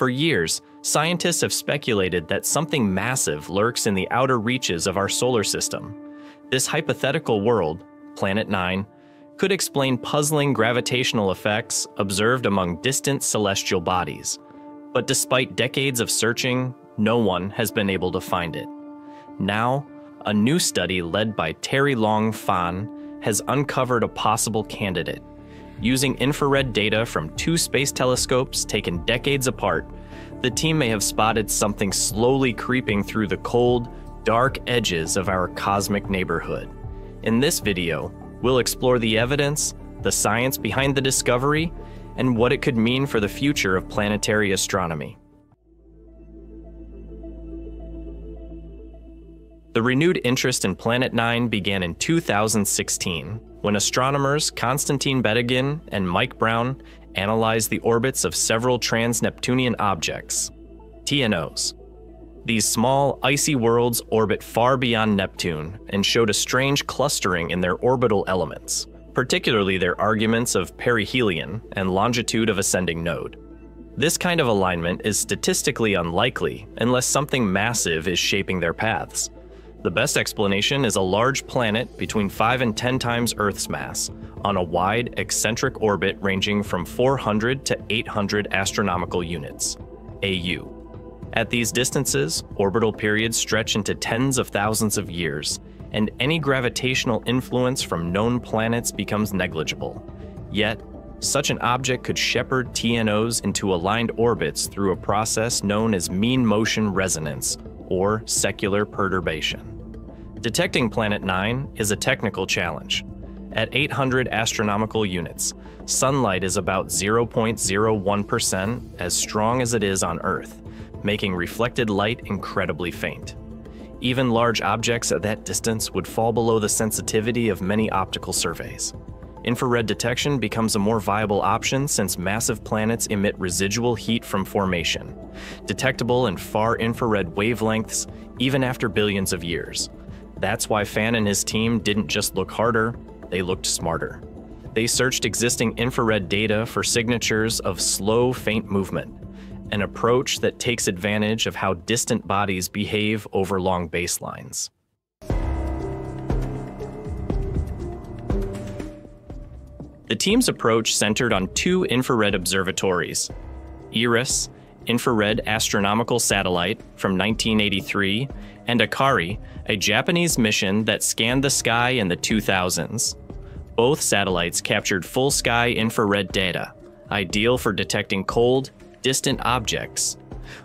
For years, scientists have speculated that something massive lurks in the outer reaches of our solar system. This hypothetical world, Planet 9, could explain puzzling gravitational effects observed among distant celestial bodies. But despite decades of searching, no one has been able to find it. Now, a new study led by Terry Long Phan has uncovered a possible candidate. Using infrared data from two space telescopes taken decades apart, the team may have spotted something slowly creeping through the cold, dark edges of our cosmic neighborhood. In this video, we'll explore the evidence, the science behind the discovery, and what it could mean for the future of planetary astronomy. The renewed interest in Planet 9 began in 2016 when astronomers Konstantin Batygin and Mike Brown analyzed the orbits of several trans-Neptunian objects, TNOs. These small, icy worlds orbit far beyond Neptune and showed a strange clustering in their orbital elements, particularly their arguments of perihelion and longitude of ascending node. This kind of alignment is statistically unlikely unless something massive is shaping their paths. The best explanation is a large planet between 5 and 10 times Earth's mass, on a wide, eccentric orbit ranging from 400 to 800 astronomical units, AU. At these distances, orbital periods stretch into tens of thousands of years, and any gravitational influence from known planets becomes negligible. Yet, such an object could shepherd TNOs into aligned orbits through a process known as mean motion resonance, or secular perturbation. Detecting Planet 9 is a technical challenge. At 800 astronomical units, sunlight is about 0.01% as strong as it is on Earth, making reflected light incredibly faint. Even large objects at that distance would fall below the sensitivity of many optical surveys. Infrared detection becomes a more viable option since massive planets emit residual heat from formation, detectable in far infrared wavelengths even after billions of years. That's why Phan and his team didn't just look harder, they looked smarter. They searched existing infrared data for signatures of slow, faint movement, an approach that takes advantage of how distant bodies behave over long baselines. The team's approach centered on two infrared observatories IRAS, infrared astronomical satellite from 1983, and Akari, a Japanese mission that scanned the sky in the 2000s. Both satellites captured full sky infrared data, ideal for detecting cold, distant objects.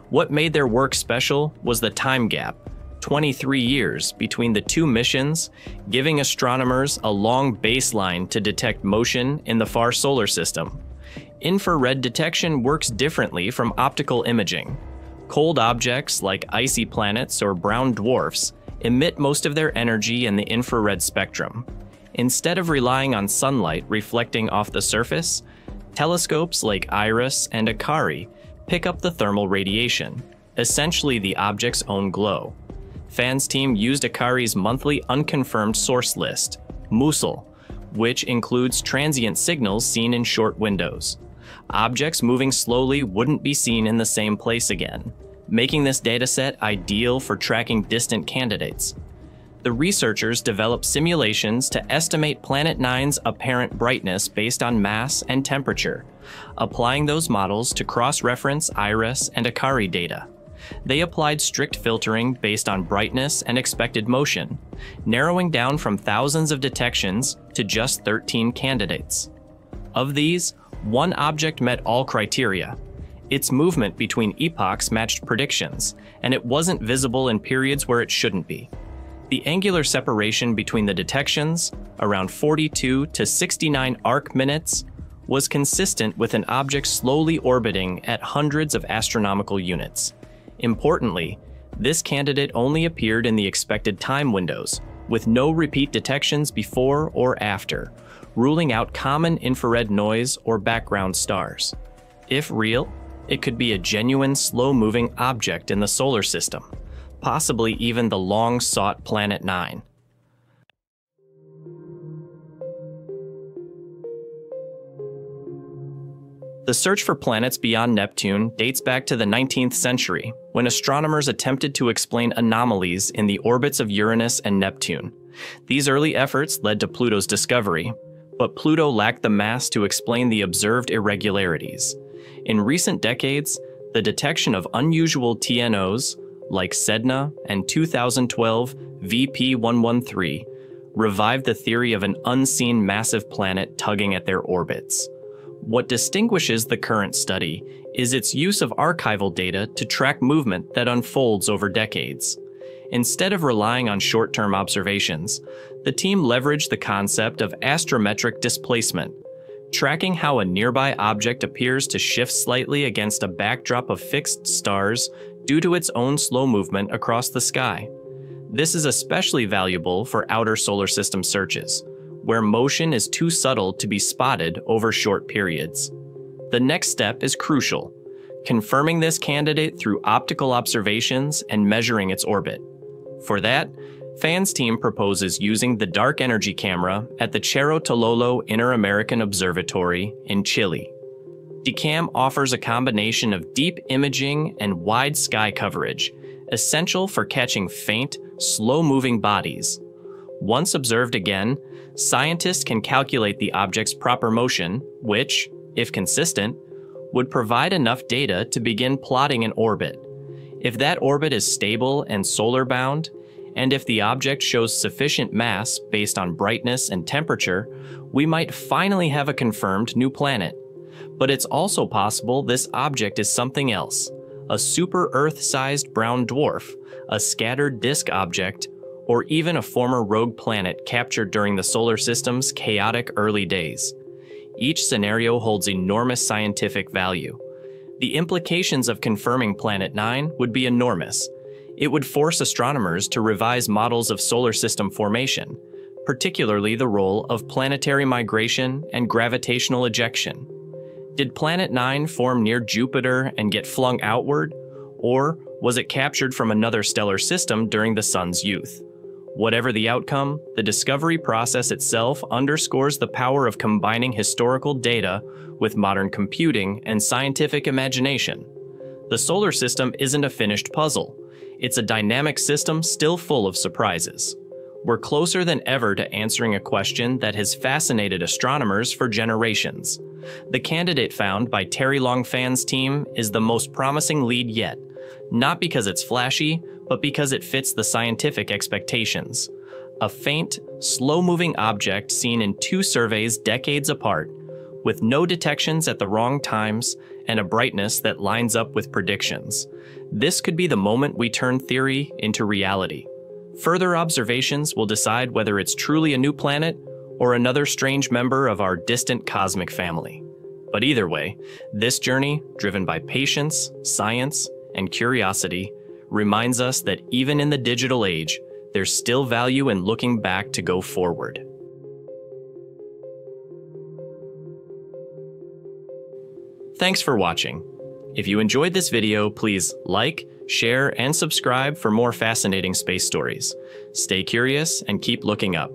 What made their work special was the time gap 23 years between the two missions, giving astronomers a long baseline to detect motion in the far solar system. Infrared detection works differently from optical imaging. Cold objects like icy planets or brown dwarfs emit most of their energy in the infrared spectrum. Instead of relying on sunlight reflecting off the surface, telescopes like IRAS and Akari pick up the thermal radiation, essentially the object's own glow. Phan's team used Akari's monthly unconfirmed source list, MUSEL, which includes transient signals seen in short windows objects moving slowly wouldn't be seen in the same place again, making this dataset ideal for tracking distant candidates. The researchers developed simulations to estimate Planet 9's apparent brightness based on mass and temperature, applying those models to cross-reference IRAS and Akari data. They applied strict filtering based on brightness and expected motion, narrowing down from thousands of detections to just 13 candidates. Of these, one object met all criteria. Its movement between epochs matched predictions, and it wasn't visible in periods where it shouldn't be. The angular separation between the detections, around 42 to 69 arc minutes, was consistent with an object slowly orbiting at hundreds of astronomical units. Importantly, this candidate only appeared in the expected time windows, with no repeat detections before or after, ruling out common infrared noise or background stars. If real, it could be a genuine slow moving object in the solar system, possibly even the long sought Planet 9. The search for planets beyond Neptune dates back to the 19th century, when astronomers attempted to explain anomalies in the orbits of Uranus and Neptune. These early efforts led to Pluto's discovery, but Pluto lacked the mass to explain the observed irregularities. In recent decades, the detection of unusual TNOs, like Sedna and 2012 VP113, revived the theory of an unseen massive planet tugging at their orbits. What distinguishes the current study is its use of archival data to track movement that unfolds over decades. Instead of relying on short term observations, the team leveraged the concept of astrometric displacement, tracking how a nearby object appears to shift slightly against a backdrop of fixed stars due to its own slow movement across the sky. This is especially valuable for outer solar system searches, where motion is too subtle to be spotted over short periods. The next step is crucial confirming this candidate through optical observations and measuring its orbit. For that, Phan's team proposes using the dark energy camera at the Cerro Tololo Inter-American Observatory in Chile. DECAM offers a combination of deep imaging and wide sky coverage, essential for catching faint, slow-moving bodies. Once observed again, scientists can calculate the object's proper motion, which, if consistent, would provide enough data to begin plotting an orbit. If that orbit is stable and solar bound, and if the object shows sufficient mass based on brightness and temperature, we might finally have a confirmed new planet. But it's also possible this object is something else a super Earth sized brown dwarf, a scattered disk object, or even a former rogue planet captured during the solar system's chaotic early days. Each scenario holds enormous scientific value. The implications of confirming Planet 9 would be enormous. It would force astronomers to revise models of solar system formation, particularly the role of planetary migration and gravitational ejection. Did Planet 9 form near Jupiter and get flung outward, or was it captured from another stellar system during the Sun's youth? Whatever the outcome, the discovery process itself underscores the power of combining historical data with modern computing and scientific imagination. The solar system isn't a finished puzzle, it's a dynamic system still full of surprises. We're closer than ever to answering a question that has fascinated astronomers for generations. The candidate found by Terry Long Phan's team is the most promising lead yet, not because it's flashy, but because it fits the scientific expectations. A faint, slow moving object seen in two surveys decades apart, with no detections at the wrong times and a brightness that lines up with predictions. This could be the moment we turn theory into reality. Further observations will decide whether it's truly a new planet or another strange member of our distant cosmic family. But either way, this journey, driven by patience, science, and curiosity, reminds us that even in the digital age, there's still value in looking back to go forward. Thanks for watching. If you enjoyed this video, please like, share, and subscribe for more fascinating space stories. Stay curious and keep looking up.